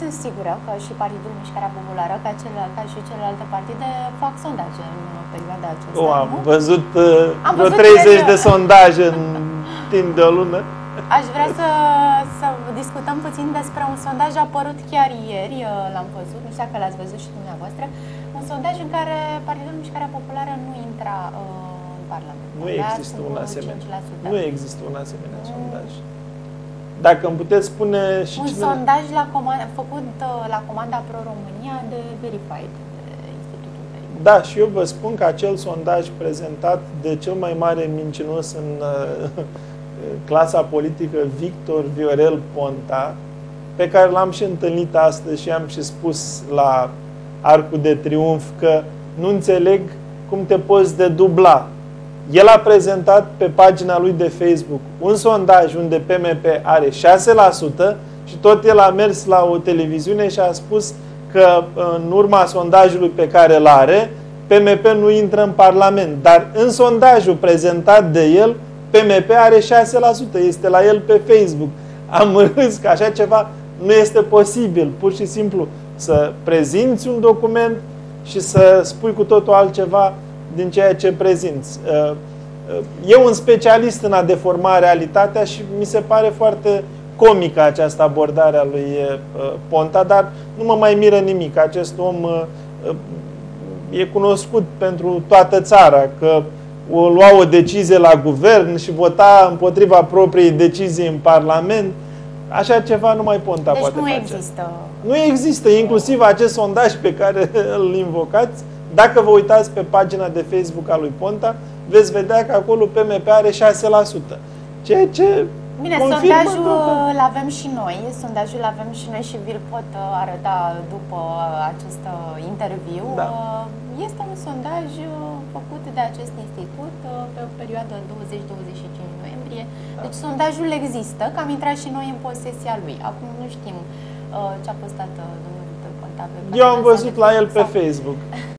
Sunt sigură că și Partidul Mișcarea Populară, ca, cel, ca și celelalte partide, fac sondaje în perioada aceasta. O, am nu? văzut uh, Am vreo văzut 30 ieri- de sondaje în timp de o lună. Aș vrea să, să discutăm puțin despre un sondaj apărut chiar ieri, uh, l-am văzut, nu știu dacă l-ați văzut și dumneavoastră, un sondaj în care Partidul Mișcarea Populară nu intra uh, în Parlament. Nu Avea există sub un asemenea. 5%. Nu există un asemenea sondaj. Dacă îmi puteți spune și Un cine... sondaj la comanda, făcut uh, la comanda Pro-România de Verified, de Institutul Verified. Da, și eu vă spun că acel sondaj prezentat de cel mai mare mincinos în uh, clasa politică, Victor Viorel Ponta, pe care l-am și întâlnit astăzi și am și spus la Arcul de Triunf că nu înțeleg cum te poți dedubla. El a prezentat pe pagina lui de Facebook un sondaj unde PMP are 6% și tot el a mers la o televiziune și a spus că în urma sondajului pe care îl are, PMP nu intră în Parlament. Dar în sondajul prezentat de el, PMP are 6%, este la el pe Facebook. Am râs că așa ceva nu este posibil, pur și simplu să prezinți un document și să spui cu totul altceva din ceea ce prezinți. Uh, uh, E un specialist în a deforma realitatea și mi se pare foarte comică această abordare a lui uh, Ponta, dar nu mă mai miră nimic. Acest om uh, uh, e cunoscut pentru toată țara că o lua o decizie la guvern și vota împotriva propriei decizii în Parlament. Așa ceva numai Ponta Deci poate nu face. există. Nu există, inclusiv acest sondaj pe care îl invocați. Dacă vă uitați pe pagina de Facebook a lui Ponta, veți vedea că acolo PMP are 6%. Ceea ce Bine, confirmă sondajul că- îl avem și noi, sondajul îl avem și noi și vi-l pot uh, arăta după acest uh, interviu. Da. Uh, Este un sondaj uh, făcut de acest institut uh, pe o perioadă 20-25 noiembrie. Da. Deci sondajul există, că am intrat și noi în posesia lui. Acum nu știm uh, ce a postat uh, domnul Victor Ponta pe Eu am pagina sa văzut de la el pe Facebook sau- Facebook.